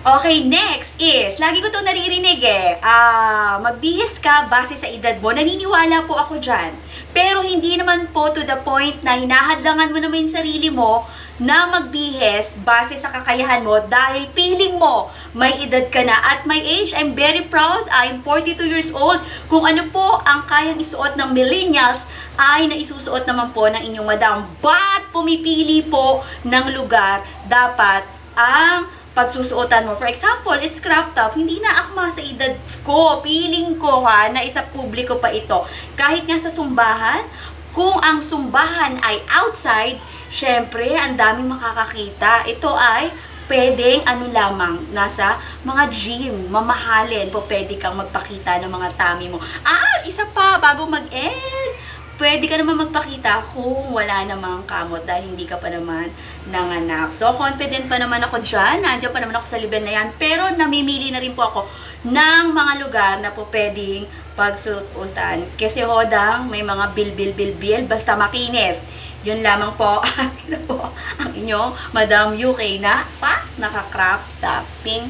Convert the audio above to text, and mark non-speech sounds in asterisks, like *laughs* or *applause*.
Okay, next is, lagi ko itong naririnig eh, ah, magbihis ka base sa edad mo. Naniniwala po ako dyan. Pero hindi naman po to the point na hinahadlangan mo naman yung sarili mo na magbihis base sa kakayahan mo dahil feeling mo may edad ka na. At my age, I'm very proud. I'm 42 years old. Kung ano po ang kayang isuot ng millennials ay naisusuot naman po ng inyong madam. But pumipili po ng lugar dapat ang pagsusuotan mo. For example, it's crop top, hindi na akma sa edad ko. Feeling ko ha, na isa publiko pa ito. Kahit nga sa sumbahan, kung ang sumbahan ay outside, syempre, ang daming makakakita. Ito ay pwedeng ano lamang, nasa mga gym, mamahalin po pwede kang magpakita ng mga tummy mo. Ah, isa pa, bago mag-end, pwede ka naman magpakita kung wala namang kamot dahil hindi ka pa naman nanganak. So, confident pa naman ako dyan. Nandiyan pa naman ako sa level na yan. Pero, namimili na rin po ako ng mga lugar na po pwedeng pagsuotan. Kasi hodang, may mga bil-bil-bil-bil, basta makinis. Yun lamang po, ito *laughs* po, ang inyong Madam UK na pa, naka-crop topping